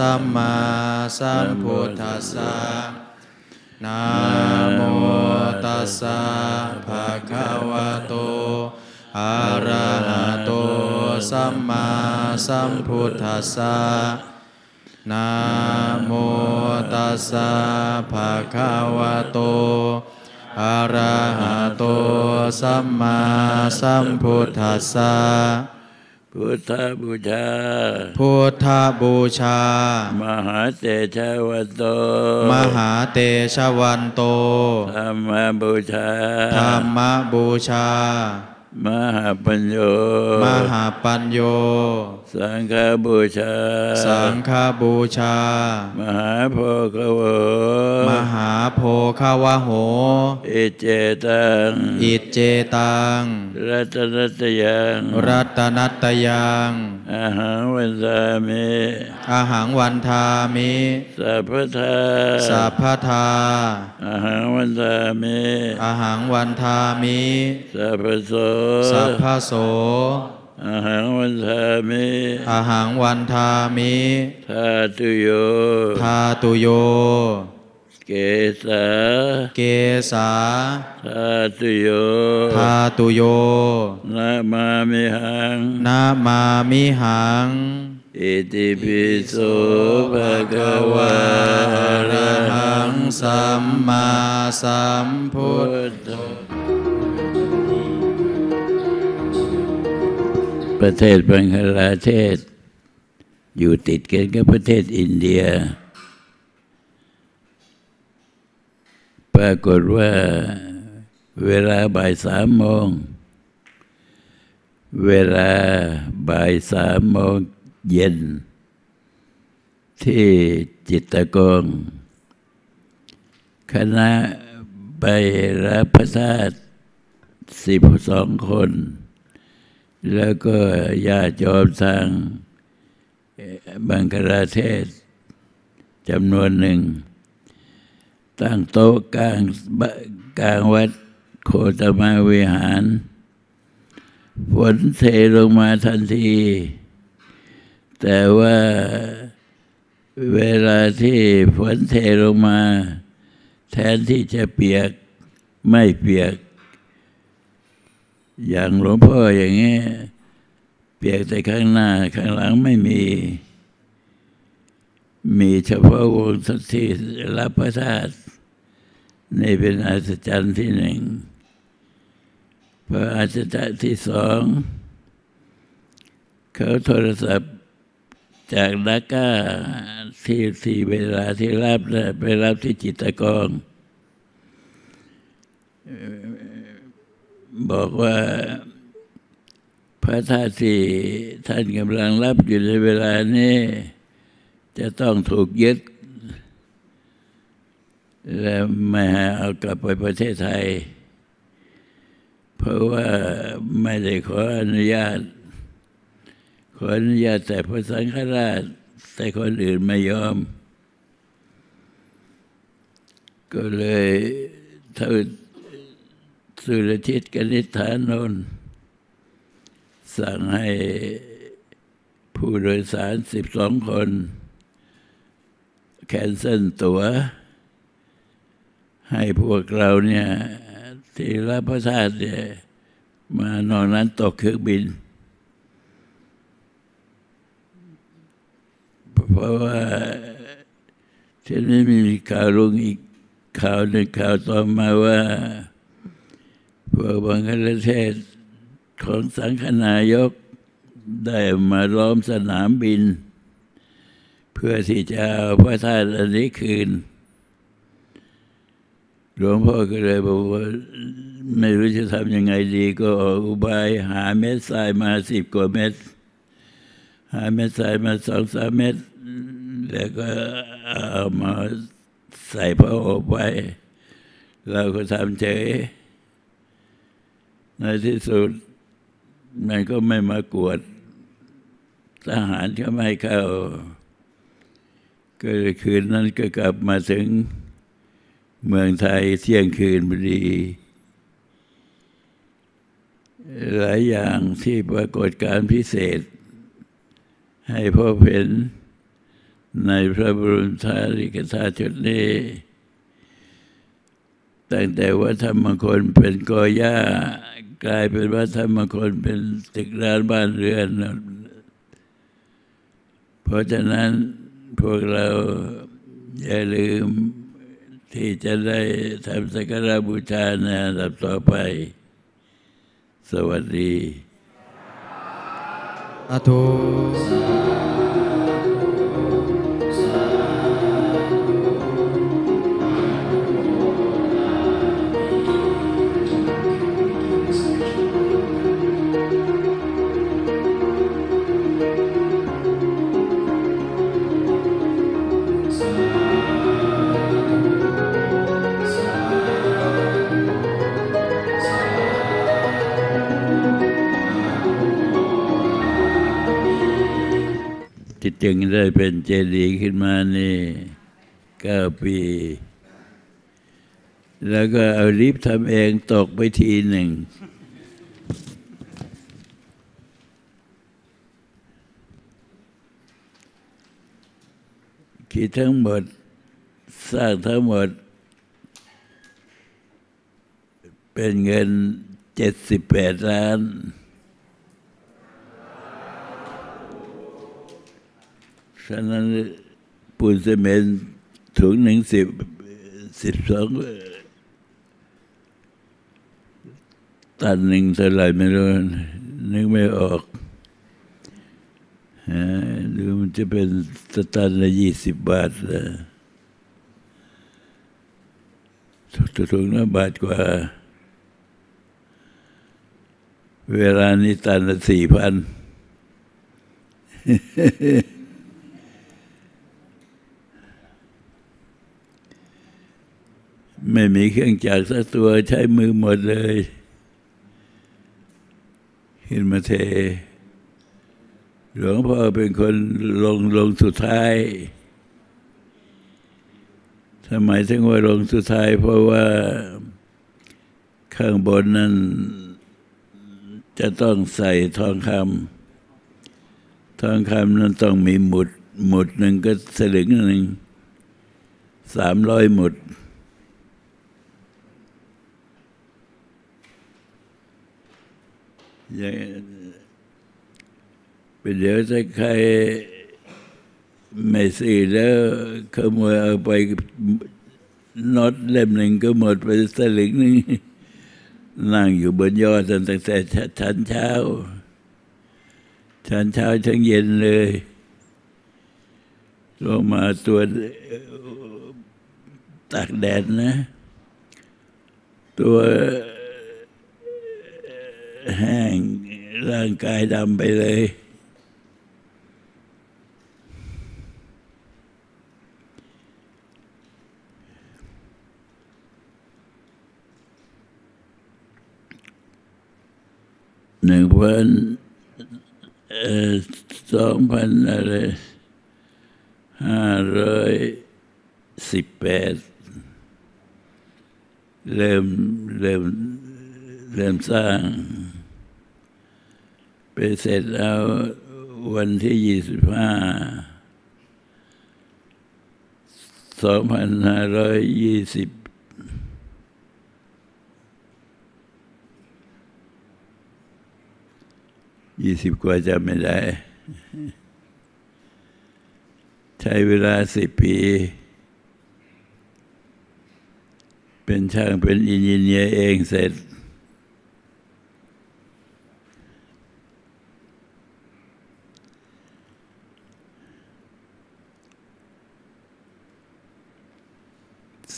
สัมมาสัมพุทธัสสะนะโมตัสสะภะคะวะโตอะระหะโตสัมมาสัมพุทธัสสะนะโมตัสสะภะคะวะโตอะระหะโตสัมมาสัมพุทธัสสะ พุทธบูชา พุทธบูชา มหาเตชะวันโต มหาเตชะวันโต ธรรมบูชา ธรรมบูชา มหาปัญโย มหาปัญโย สังฆบูชา สังฆบูชา มหาโพคโวมหาโพคาวะโห อิเจตัง อิจเจตัง รัตนัตยัง รัตนัตยังอาหังวันสามิอาหังวันทามิสัพพทาสัพพทาอาหังวันสามิอาหังวันทามิสัพพโสสัพพโส อาหังวันสามิอาหังวันทามิทาตุโยทาตุโย เกสาเกสาทาตุโยทาตุโยนะมามิหังนามามิหัง อิติปิโสภะคะวะอะอะระระหัหังงสัมมาสัมพุพุทธทธ ประเทศบังคลาเทศ อยู่ติดกันกับประเทศอินเดีย ปรากฏว่าเวลาบ่ายสามโมง เวลาบ่ายสามโมงเย็น ที่จิตตกง คณะไปรับพระธาตุสิบสองคน แล้วก็ญาติโยมทางบังคลาเทศจำนวนหนึ่ง ตั้งโต๊ะกลางกลางวัดโคตมาวิหาร ฝนเทลงมาทันที แต่ว่าเวลาที่ฝนเทลงมา แทนที่จะเปียกไม่เปียก อย่างหลวงพ่ออย่างเงี้ยเปียกแต่ข้างหน้าข้างหลังไม่มี มีเฉพาะวงสักที่รับพระธาตุนี่เป็นอัศจรรย์ที่หนึ่งพระอัศจรรย์ที่สองเขาโทรศัพท์จากดาก้าที่ที่เวลาที่รับไปรับที่จิตรกอ่อ บอกว่าพระธาตุที่ท่านกำลังรับอยู่ในเวลานี้ จะต้องถูกยึด และไม่ห้เอากลับไปประเทศไทย เพราะว่าไม่ได้ขออนุญาต ขออนุญาตแต่พระสังฆราช แต่คนอื่นไม่ยอม ก็เลยท่าน สุรทิตกนิษฐานนท์สั่งให้ผู้โดยสารสิบสองคน แคนเซิลตัว๋ว ให้พวกเราเนี่ยที่รับพระธาตุเนี่ยมานอกนั้นตกเครื่องบิน เพราะว่าทีนี้มีข่าวลงอีกข่าวหนึ่งข่าวต่อมาว่า วกบังคลเทศของสังฆนายกได้มาล้อมสนามบิน เพื่อที่จะเอาพระธาตุอันนี้คืน หลวงพ่อก็เลยบอกว่าไม่รู้จะทำยังไงดีก็ออกอุบายหาเม็ดทรายมาสิบกว่าเม็ดหาเม็ดทรายมาสองสามเม็ดแล้วก็เอามาใส่พระอบไว้ เราก็ทำเฉย ในที่สุดมันก็ไม่มากวด ทหารก็ไม่เข้า ก็คืนนั้นก็กลับมาถึงเมืองไทยเที่ยงคืนพอดี หลายอย่างที่ปรากฏการพิเศษ ให้พบเห็นในพระบรมสาริกธาตุชนี้ตั้งแต่วัดธรรมคนเป็นกอหญ้า กลายเป็นวัดธรรมคนเป็นตึกร้านบ้านเรือน เพราะฉะนั้นพวกเราอย่าลืมที่จะได้ทำสักการบูชาในอันดับต่อไป สวัสดีสาธุที่ จึงได้เป็นเจดีย์ขึ้นมานี่เก้าปี แล้วก็เอาลิฟต์ทำเองตกไปทีหนึ่ง คิดทั้งหมด สร้างทั้งหมด เป็นเงินเจ็ดสิบแปดล้าน ฉะนั้นปูนซีเมนต์ถุงหนึ่งสิบสิบสองตันหนึ่งเท่าไรไม่รู้ นึกไม่ออกฮะหรือมันจะเป็นสตันละยี่สิบบาทละถุงละบาทกว่า เวลานี้ตันละสี่พัน ไม่มีเครื่องจักรสักตัวใช้มือหมดเลยขึ้นมาเท หลวงพ่อเป็นคนลงลงสุดท้ายทำไมถึงว่าลงสุดท้าย เพราะว่าข้างบนนั้นจะต้องใส่ทองคำทองคำนั้นต้องมีหมุด หมุดหนึ่งก็สลึงหนึ่งสามร้อยหมุด อย่างเป็นเดี๋ยวถ้าใครไม่ซื้อแล้วขโมยเอาไปน็อตเล่มหนึ่งก็หมดไปสลึงหนึ่งนั่งอยู่บนยอดตั้งแต่ชั้นเช้าชั้นเช้าชั้นเย็นเลยลงมาตัวตากแดดนะ ตัว แห้งร่างกายดำไปเลย หนึ่งพันสองพันอะไรห้าร้อยสิบแปดเริ่มเริ่มเริ่มสร้าง เสร็จแล้ววันที่ยี่สิบห้าสองพันห้าร้อยยี่สิบยี่สิบกว่าจะไม่ได้ ใช้เวลาสิบปี เป็นช่างเป็นอินเนียร์เองเสร็จ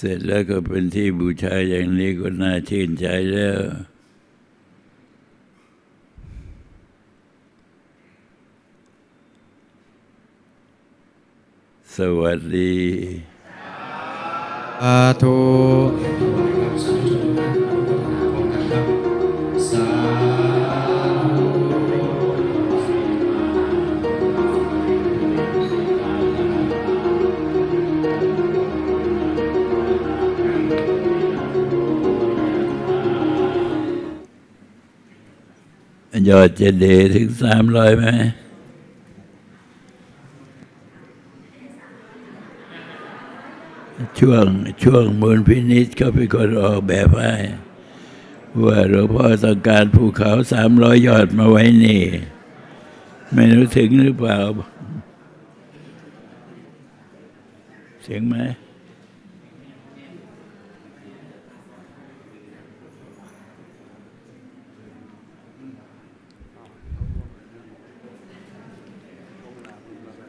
เสร็จแล้วก็เป็นที่บูชาอย่างนี้ก็น่าชื่นใจแล้ว สวัสดีสาธุ ยอดเจดีย์ถึงสามร้อยไหมช่วงช่วงมูลพินิษเขาเป็นคนออกแบบให้ว่าหลวงพ่อต้องการภูเขาสามร้อยยอดมาไว้นี่ ไม่รู้ถึงหรือเปล่า เสียงไหม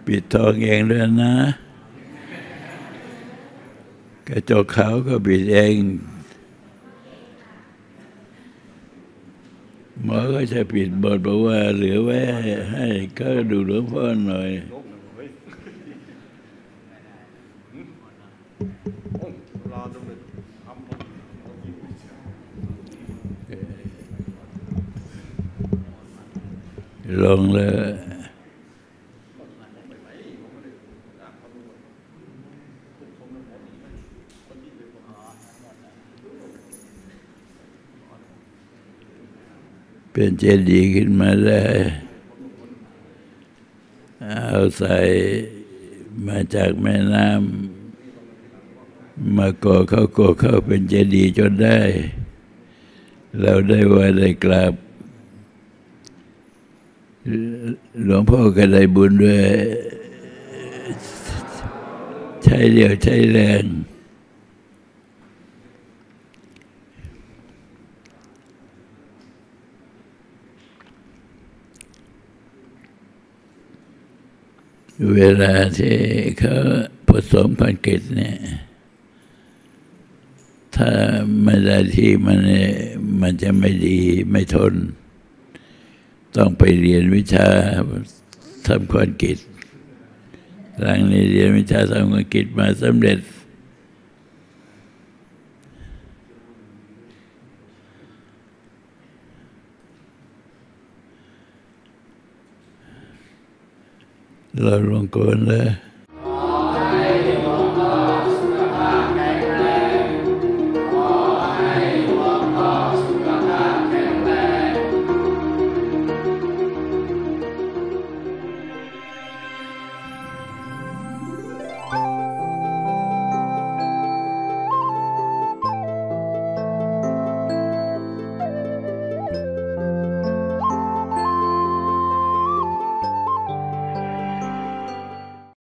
ปิดทองเองด้วยนะ กระจกเขาวก็ปิดเอง หมอก็จะปิดบทบอกว่า เหลือไว้ให้ก็ดูหลวงพ่อหน่อยลงเลย เป็นเจดีย์ขึ้นมาได้ เอาใส่มาจากแม่น้ำมาก่อเข้าก่อเข้าเป็นเจดีย์จนได้ เราได้ว่าได้กราบหลวงพ่อก็ได้บุญด้วย ใช้เดียวใช้แรง เวลาที่เขาผสมคอนกรีตเนี่ย ถ้าไม่ได้ที่มันเนี่ยมันจะไม่ดีไม่ทน ต้องไปเรียนวิชาทำคอนกรีตหลังนี้เรียนวิชาทำคอนกรีตมาสำเร็จ læreren kunne